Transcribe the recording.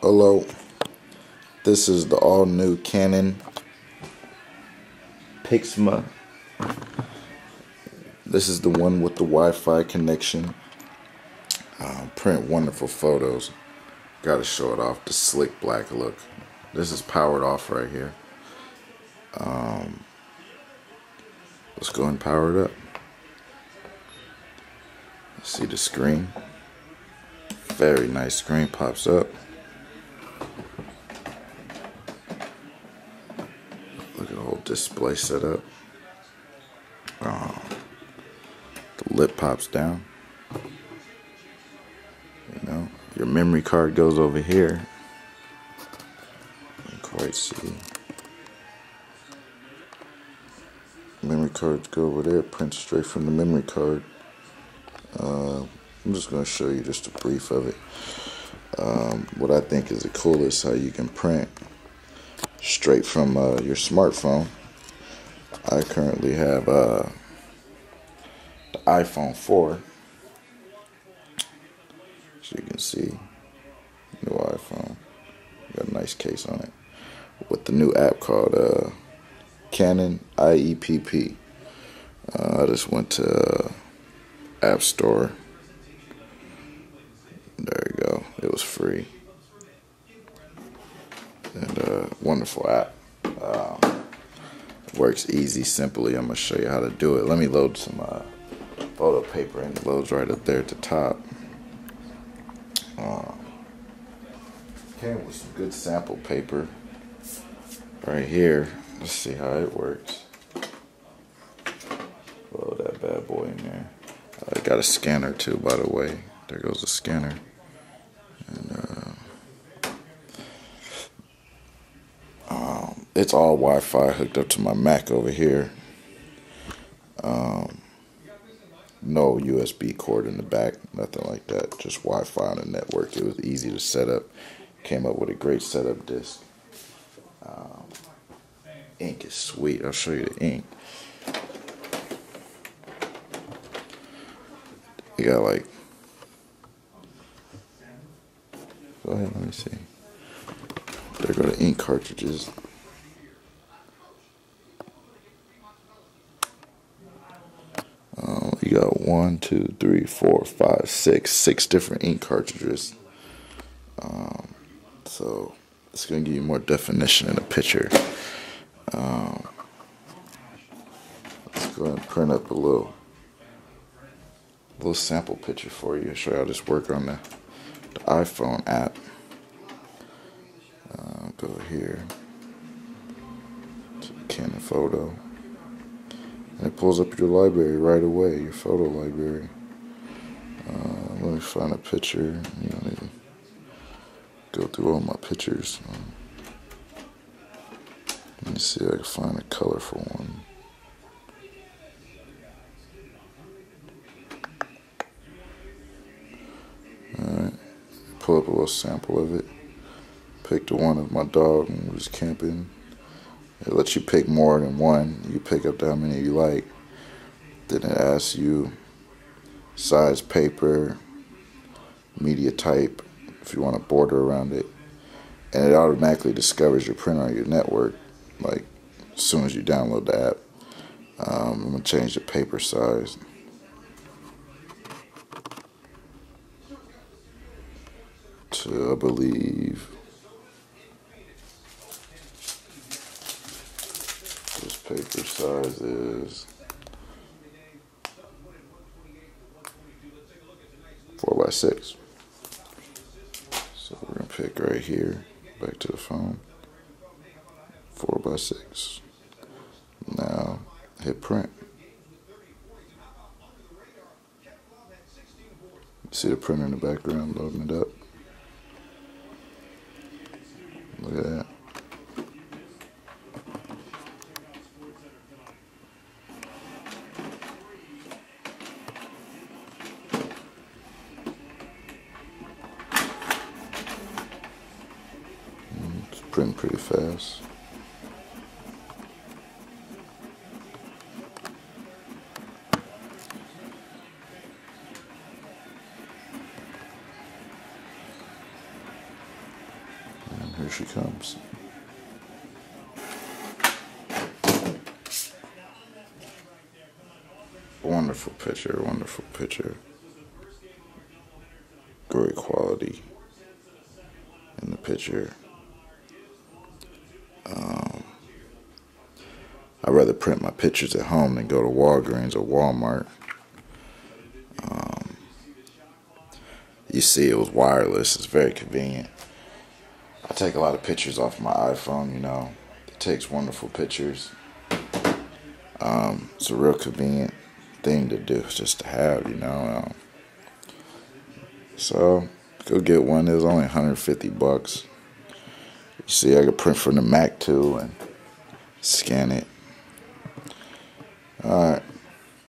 Hello, this is the all new Canon Pixma. This is the one with the Wi Fi connection. Uh, print wonderful photos. Gotta show it off the slick black look. This is powered off right here. Um, let's go and power it up. See the screen. Very nice screen pops up. Look at the whole display setup. Oh, the lip pops down. You know, your memory card goes over here. You quite see. Memory cards go over there, print straight from the memory card. Uh, I'm just going to show you just a brief of it. Um, what I think is the coolest how you can print straight from uh, your smartphone. I currently have uh, the iPhone 4. So you can see, new iPhone. Got a nice case on it. With the new app called uh, Canon IEPP. Uh, I just went to uh, App Store. There you go. It was free and uh, wonderful app. Uh, works easy, simply. I'm gonna show you how to do it. Let me load some uh, photo paper, and it loads right up there at the top. Uh, came with some good sample paper right here. Let's see how it works. Load that bad boy in there. I got a scanner too, by the way. There goes the scanner. And uh, um, it's all Wi-Fi hooked up to my Mac over here. Um, no USB cord in the back, nothing like that. Just Wi-Fi on the network. It was easy to set up. Came up with a great setup disk. Um, ink is sweet. I'll show you the ink. You got like. Go ahead, let me see. There go the ink cartridges. Um, you got one, two, three, four, five, six, six different ink cartridges. Um, so it's gonna give you more definition in the picture. Um, let's go ahead and print up a little, little sample picture for you. Show you how this work on the, the iPhone app. Uh, go here to Canon Photo. And it pulls up your library right away, your photo library. Uh, let me find a picture. You know, maybe go through all my pictures. Um, let me see if I can find a colorful one. Alright, pull up a little sample of it. Picked one of my dog and was camping. It lets you pick more than one. You pick up how many you like. Then it asks you size paper, media type, if you want a border around it. And it automatically discovers your printer on your network, like as soon as you download the app. Um, I'm gonna change the paper size. To I believe this paper size is four by six. So we're gonna pick right here, back to the phone, four by six. Now hit print. See the printer in the background loading it up. Look at that. Printing pretty fast. And Here she comes. Wonderful picture, wonderful picture. Great quality in the picture. Um, I'd rather print my pictures at home than go to Walgreens or Walmart. Um, you see, it was wireless. It's very convenient. I take a lot of pictures off my iPhone, you know. It takes wonderful pictures. Um, it's a real convenient thing to do, just to have, you know. Um, so, go get one. It was only 150 bucks. You see, I can print from the Mac too and scan it. Alright.